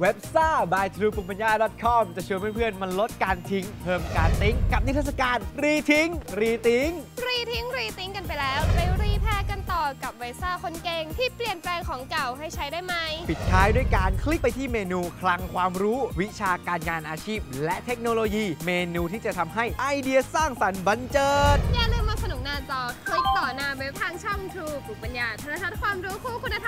เว็บซ่า by True ปลูกปัญญา .com จะชวนเพื่อนๆ มาลดการทิ้ง เพิ่มการ think กับนิทรรศการ rethink rethink rethink rethink กันไปแล้วไป repair กันต่อกับเว็บซ่าคนเก่งที่เปลี่ยนแปลงของเก่าให้ใช้ได้ใหม่ ปิดท้ายด้วยการคลิกไปที่เมนูคลังความรู้ วิชาการงานอาชีพ และเทคโนโลยี เมนูที่จะทำให้ไอเดียสร้างสรรค์บรรเจิดอย่าลืมมาสนุกหน้าจอคลิกต่อหน้าเว็บทางช่อง True ปุปัญญาโทรทัศน์ความรู้คู่คุณธรรม